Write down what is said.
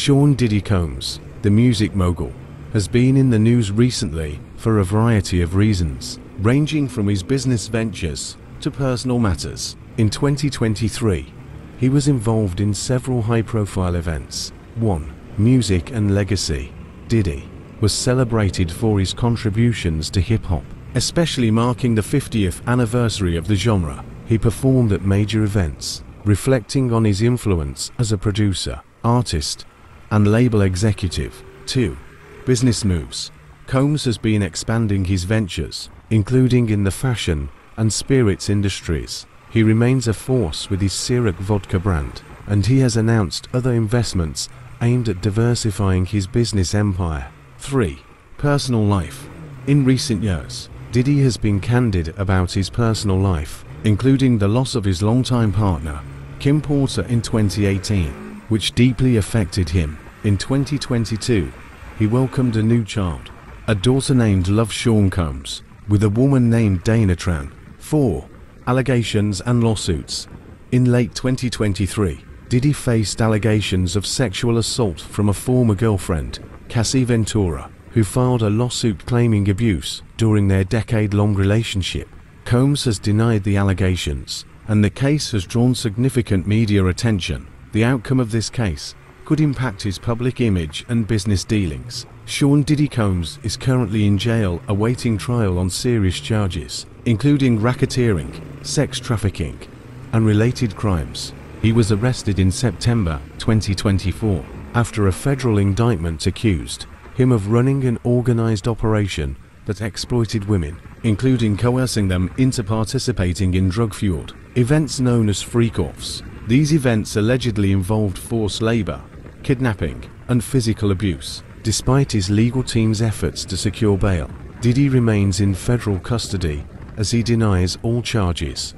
Sean Diddy Combs, the music mogul, has been in the news recently for a variety of reasons, ranging from his business ventures to personal matters. In 2023, he was involved in several high profile events. 1. Music and Legacy. Diddy was celebrated for his contributions to hip hop, especially marking the 50th anniversary of the genre. He performed at major events, reflecting on his influence as a producer, artist, and label executive. 2. Business moves. Combs has been expanding his ventures, including in the fashion and spirits industries. He remains a force with his Ciroc vodka brand, and he has announced other investments aimed at diversifying his business empire. 3. Personal life. In recent years, Diddy has been candid about his personal life, including the loss of his longtime partner, Kim Porter in 2018, which deeply affected him. In 2022, he welcomed a new child, a daughter named Love Sean Combs, with a woman named Dana Tran. 4. Allegations and lawsuits. In late 2023, Diddy faced allegations of sexual assault from a former girlfriend, Cassie Ventura, who filed a lawsuit claiming abuse during their decade-long relationship. Combs has denied the allegations, and the case has drawn significant media attention. The outcome of this case could impact his public image and business dealings. Sean Diddy Combs is currently in jail awaiting trial on serious charges, including racketeering, sex trafficking, and related crimes. He was arrested in September 2024 after a federal indictment accused him of running an organized operation that exploited women, including coercing them into participating in drug-fueled events known as freak-offs. These events allegedly involved forced labor, kidnapping, and physical abuse. Despite his legal team's efforts to secure bail, Diddy remains in federal custody as he denies all charges.